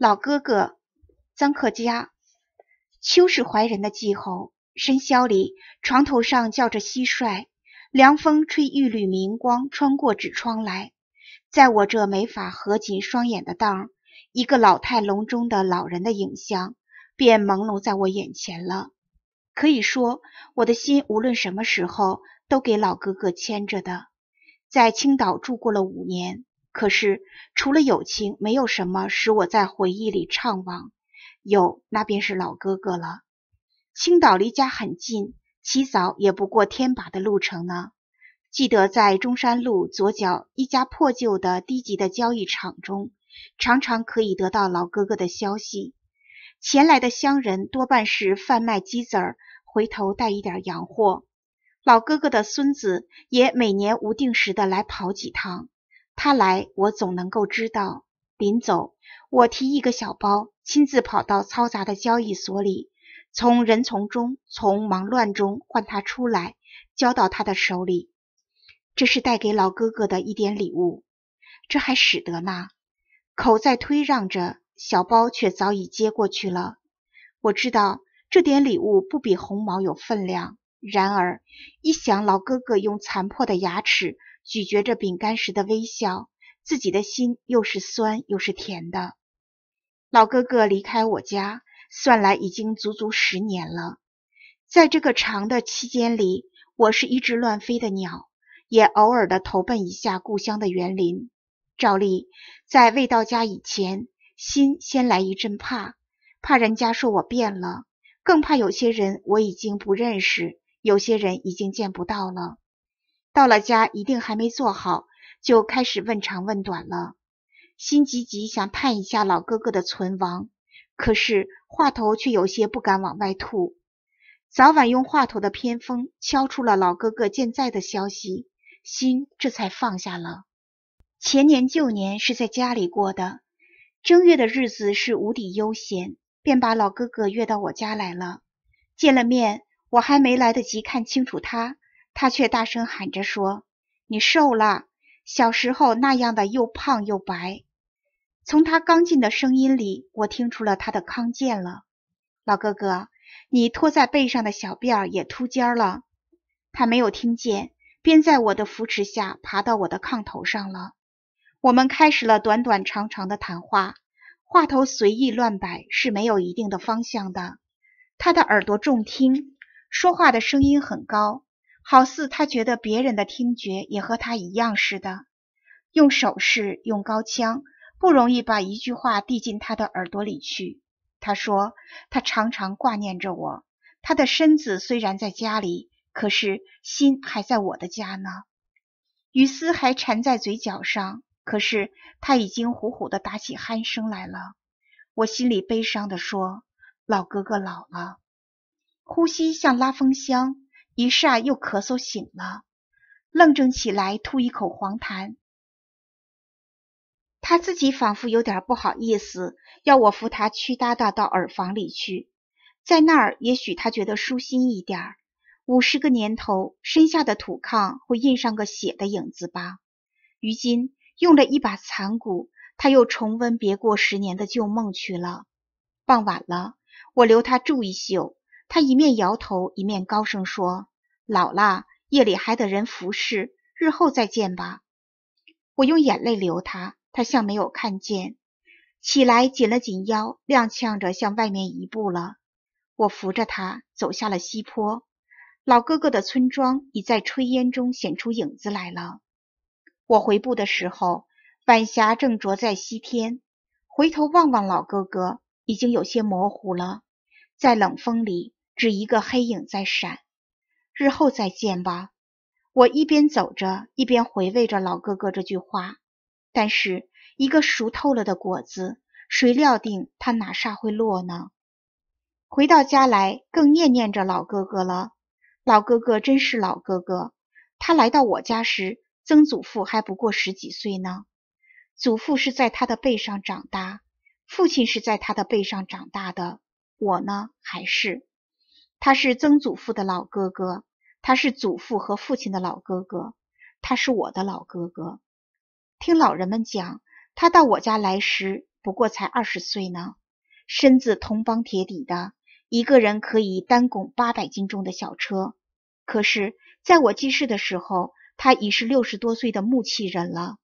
老哥哥，臧克家。秋是怀人的季候，深宵里，床头上叫着蟋蟀，凉风吹一缕明光穿过纸窗来，在我这没法合紧双眼的当，一个老态龙钟的老人的影像便朦胧在我眼前了。可以说，我的心无论什么时候都给老哥哥牵着的。在青岛住过了五年，可是除了友情，没有什么使我在回忆里怅惘。有，那便是老哥哥了。青岛离家很近，起早也不过天把的路程呢。记得在中山路左角一家破旧的低级的交易场中，常常可以得到老哥哥的消息。前来的乡人多半是贩卖鸡子儿。回头带一点洋货，老哥哥的孙子也每年无定时的来跑几趟。他来，我总能够知道。临走，我提一个小包，亲自跑到嘈杂的交易所里，从人丛中、从忙乱中唤他出来，交到他的手里。这是带给老哥哥的一点礼物。这还使得呢。口在推让着，小包却早已接过去了。我知道。这点礼物不比红毛有分量，然而一想老哥哥用残破的牙齿咀嚼着饼干时的微笑，自己的心又是酸又是甜的。老哥哥离开我家，算来已经足足十年了。在这个长的期间里，我是一只乱飞的鸟，也偶尔的投奔一下故乡的园林。照例在未到家以前，心先来一阵怕，怕人家说我变了。更怕有些人我已经不认识，有些人已经见不到了。到了家，一定还没做好，就开始问长问短了。心急急想探一下老哥哥的存亡，可是话头却有些不敢往外吐。早晚用话头的偏锋敲出了老哥哥健在的消息，心这才放下了。前年旧年是在家里过的，正月的日子是无比悠闲。便把老哥哥约到我家来了。见了面，我还没来得及看清楚他，他却大声喊着说：“你瘦了，小时候那样的又胖又白。”从他刚进的声音里，我听出了他的康健了。老哥哥，你拖在背上的小辫儿也秃尖了。他没有听见，便在我的扶持下爬到我的炕头上了。我们开始了短短长长的谈话。话头随意乱摆是没有一定的方向的。他的耳朵重听，说话的声音很高，好似他觉得别人的听觉也和他一样似的。用手势，用高腔，不容易把一句话递进他的耳朵里去。他说：“他常常挂念着我，他的身子虽然在家里，可是心还在我的家呢。”雨丝还缠在嘴角上。可是他已经呼呼的打起鼾声来了，我心里悲伤的说：“老哥哥老了。”呼吸像拉风箱，一霎又咳嗽醒了，愣怔起来，吐一口黄痰。他自己仿佛有点不好意思，要我扶他屈搭搭到耳房里去，在那儿也许他觉得舒心一点。五十个年头，身下的土炕会印上个血的影子吧？如今。用了一把残骨，他又重温别过十年的旧梦去了。傍晚了，我留他住一宿，他一面摇头，一面高声说：“老了，夜里还得人服侍，日后再见吧。”我用眼泪留他，他像没有看见。起来，紧了紧腰，踉跄着向外面移步了。我扶着他走下了西坡，老哥哥的村庄已在炊烟中显出影子来了。我回步的时候，晚霞正着在西天。回头望望老哥哥，已经有些模糊了，在冷风里，只一个黑影在闪。日后再见吧。我一边走着，一边回味着老哥哥这句话。但是，一个熟透了的果子，谁料定它哪煞会落呢？回到家来，更念念着老哥哥了。老哥哥真是老哥哥。他来到我家时。曾祖父还不过十几岁呢，祖父是在他的背上长大，父亲是在他的背上长大的，我呢还是，他是曾祖父的老哥哥，他是祖父和父亲的老哥哥，他是我的老哥哥。听老人们讲，他到我家来时不过才二十岁呢，身子铜帮铁底的，一个人可以单拱八百斤重的小车。可是，在我记事的时候，他已是六十多岁的木器人了。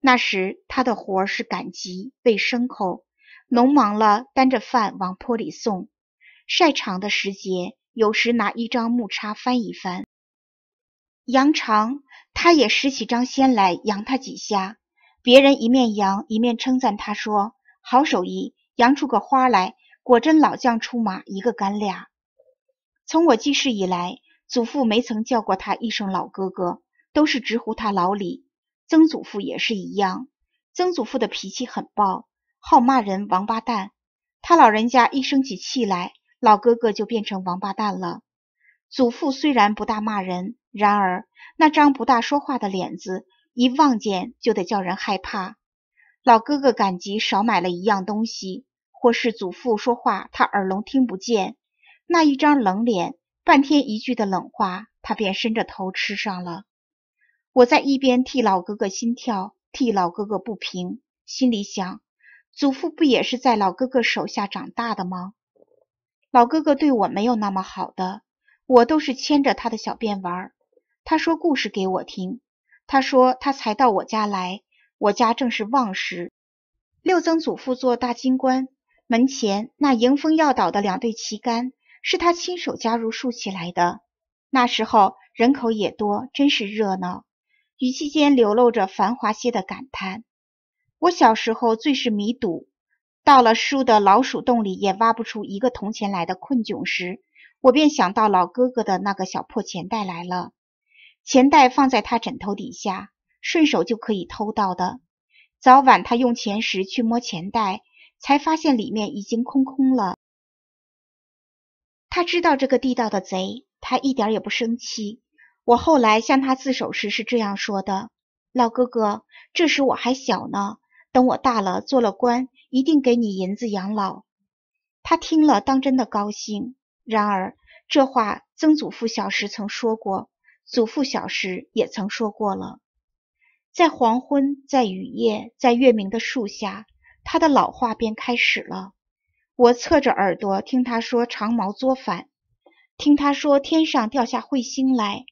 那时他的活儿是赶集、喂牲口，农忙了担着饭往坡里送。晒场的时节，有时拿一张木叉翻一翻。扬长，他也拾起张先来扬他几下。别人一面扬一面称赞他说：“好手艺，扬出个花来，果真老将出马，一个干俩。”从我记事以来，祖父没曾叫过他一声老哥哥，都是直呼他老李。曾祖父也是一样。曾祖父的脾气很暴，好骂人王八蛋。他老人家一生起气来，老哥哥就变成王八蛋了。祖父虽然不大骂人，然而那张不大说话的脸子。一望见就得叫人害怕。老哥哥赶集少买了一样东西，或是祖父说话他耳聋听不见，那一张冷脸，半天一句的冷话，他便伸着头吃上了。我在一边替老哥哥心跳，替老哥哥不平，心里想：祖父不也是在老哥哥手下长大的吗？老哥哥对我没有那么好的，我都是牵着他的小辫玩儿。他说故事给我听。他说：“他才到我家来，我家正是旺时。六曾祖父做大金官，门前那迎风要倒的两对旗杆，是他亲手加入竖起来的。那时候人口也多，真是热闹。语气间流露着繁华些的感叹。我小时候最是迷赌，到了书的老鼠洞里也挖不出一个铜钱来的困窘时，我便想到老哥哥的那个小破钱袋来了。”钱袋放在他枕头底下，顺手就可以偷到的。早晚他用钱时去摸钱袋，才发现里面已经空空了。他知道这个地道的贼，他一点也不生气。我后来向他自首时是这样说的：“老哥哥，这时我还小呢，等我大了做了官，一定给你银子养老。”他听了当真的高兴。然而这话曾祖父小时曾说过。祖父小时也曾说过了，在黄昏，在雨夜，在月明的树下，他的老话便开始了。我侧着耳朵听他说长毛作反，听他说天上掉下彗星来。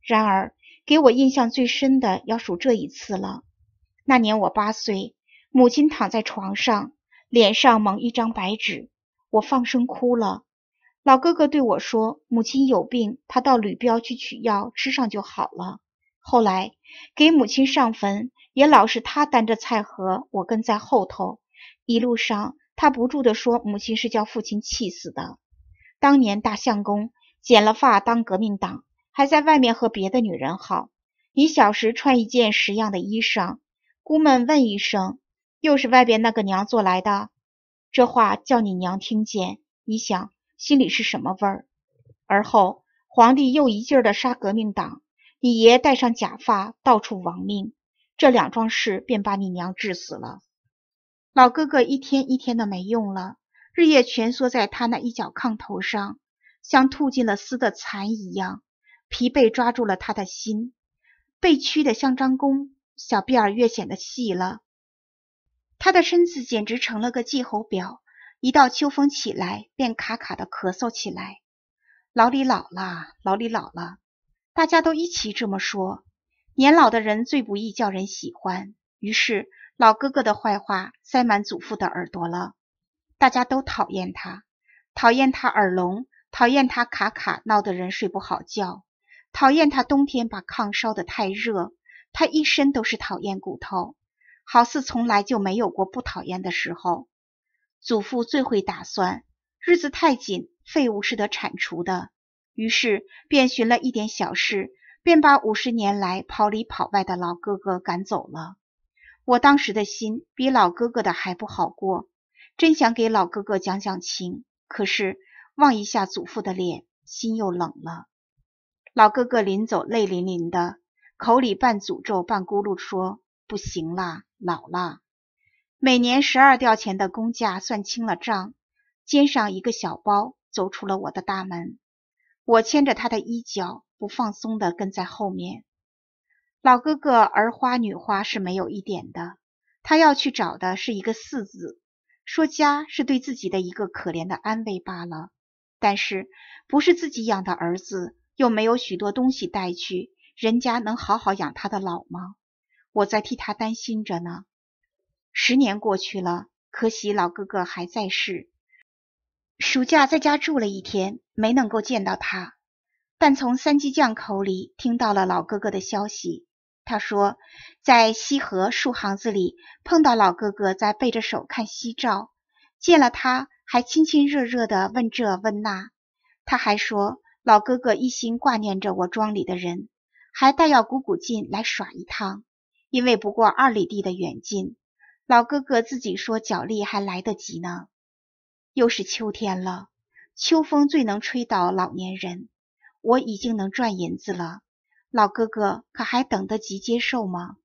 然而给我印象最深的要数这一次了。那年我八岁，母亲躺在床上，脸上蒙一张白纸，我放声哭了。老哥哥对我说：“母亲有病，他到吕标去取药，吃上就好了。”后来给母亲上坟，也老是他担着菜盒，我跟在后头。一路上，他不住地说：“母亲是叫父亲气死的。当年大相公剪了发当革命党，还在外面和别的女人好。你小时穿一件十样的衣裳，姑们问一声：又是外边那个娘做来的？这话叫你娘听见，你想？”心里是什么味儿？而后皇帝又一劲儿的杀革命党，你爷戴上假发到处亡命，这两桩事便把你娘治死了。老哥哥一天一天的没用了，日夜蜷缩在他那一角炕头上，像吐尽了丝的蚕一样，疲惫抓住了他的心，被屈的像张弓，小辫儿越显得细了，他的身子简直成了个季候表。一到秋风起来，便卡卡的咳嗽起来。老李老了，老李老了，大家都一起这么说。年老的人最不易叫人喜欢，于是老哥哥的坏话塞满祖父的耳朵了。大家都讨厌他，讨厌他耳聋，讨厌他卡卡闹得人睡不好觉，讨厌他冬天把炕烧得太热。他一身都是讨厌骨头，好似从来就没有过不讨厌的时候。祖父最会打算，日子太紧，废物是得铲除的。于是便寻了一点小事，便把五十年来跑里跑外的老哥哥赶走了。我当时的心比老哥哥的还不好过，真想给老哥哥讲讲情，可是望一下祖父的脸，心又冷了。老哥哥临走泪淋淋的，口里半诅咒半咕噜说：“不行啦，老了。”每年十二吊钱的工价算清了账，肩上一个小包，走出了我的大门。我牵着他的衣角，不放松地跟在后面。老哥哥儿花女花是没有一点的，他要去找的是一个四字，说家是对自己的一个可怜的安慰罢了。但是不是自己养的儿子，又没有许多东西带去，人家能好好养他的老吗？我在替他担心着呢。十年过去了，可惜老哥哥还在世。暑假在家住了一天，没能够见到他，但从三鸡匠口里听到了老哥哥的消息。他说，在西河树行子里碰到老哥哥在背着手看夕照，见了他还亲亲热热的问这问那。他还说，老哥哥一心挂念着我庄里的人，还带要鼓鼓劲来耍一趟，因为不过二里地的远近。老哥哥自己说脚力还来得及呢。又是秋天了，秋风最能吹倒老年人。我已经能赚银子了。老哥哥可还等得及接受吗？